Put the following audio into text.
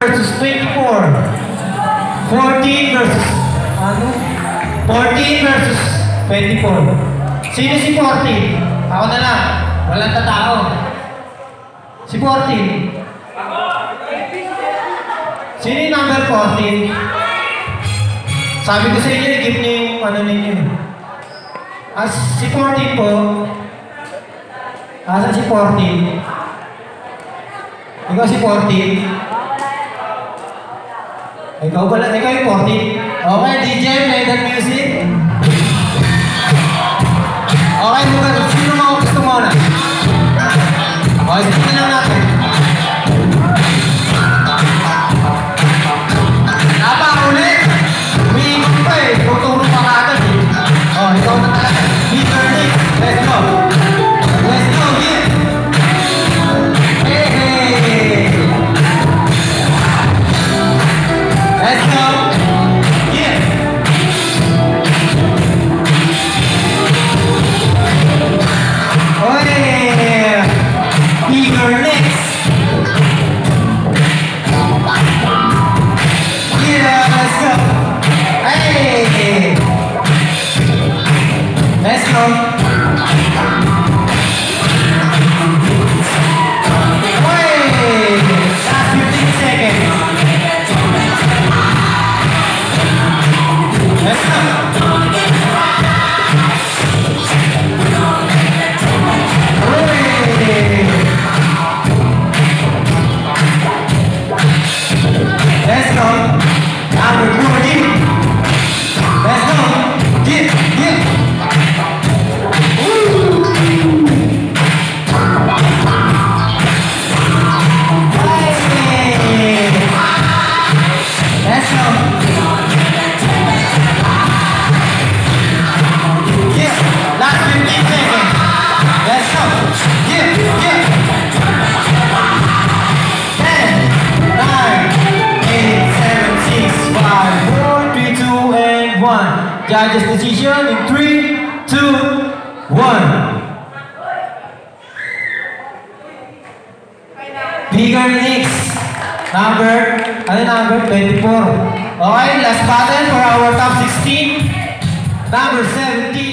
versus 24. 14 versus... Ano? 14 versus 24. Sino si 14? Ako na lang. Walang tatao. Si 14. Sino yung number 14? Sabi ko sa inyo, i-give niyo yung ano ninyo. As si 14 po, Asan si 14? Ikaw si 14? Ikaw pala, ikaw yung 14? Okay, DJ, play that music. 一根儿 Judge's decision in 3, 2, 1. Bigger Knicks. Number, ano number? 24. Okay, last battle for our top 16. Number 7.